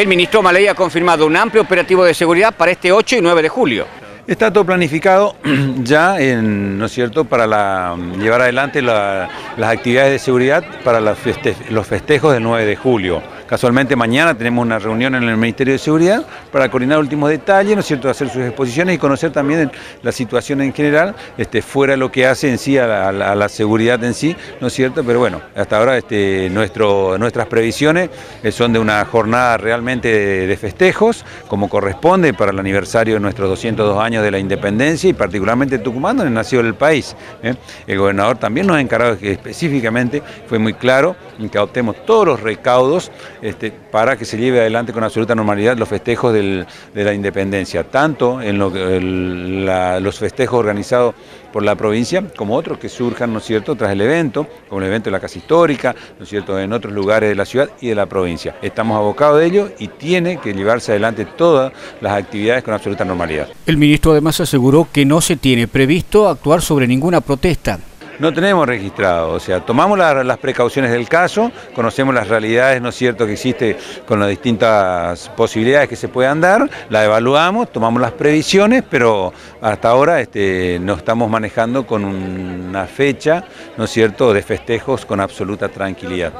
El ministro Maley ha confirmado un amplio operativo de seguridad para este 8 y 9 de julio. Está todo planificado ya, en, ¿no es cierto?, para llevar adelante la- las actividades de seguridad para los festejos del 9 de julio. Casualmente mañana tenemos una reunión en el Ministerio de Seguridad para coordinar últimos detalles, ¿no es cierto?, hacer sus exposiciones y conocer también la situación en general, este, fuera lo que hace en sí a la, seguridad en sí, ¿no es cierto? Pero bueno, hasta ahora este, nuestras previsiones eh, son de una jornada realmente de, festejos, como corresponde para el aniversario de nuestros 202 años de la independencia y particularmente Tucumán, donde nació el país. ¿eh? El gobernador también nos ha encargado que específicamente fue muy claro que adoptemos todos los recaudos este, para que se lleve adelante con absoluta normalidad los festejos de la independencia, tanto en los festejos organizados por la provincia, como otros que surjan, ¿no es cierto?, tras el evento, como el evento de la Casa Histórica, ¿no es cierto?, en otros lugares de la ciudad y de la provincia. Estamos abocados de ello y tiene que llevarse adelante todas las actividades con absoluta normalidad. El ministro además aseguró que no se tiene previsto actuar sobre ninguna protesta. No tenemos registrado, o sea, tomamos la- las precauciones del caso, conocemos las realidades, ¿no es cierto?, que existe con las distintas posibilidades que se puedan dar, la evaluamos, tomamos las previsiones, pero hasta ahora este, no estamos manejando con una fecha, ¿no es cierto?, de festejos con absoluta tranquilidad.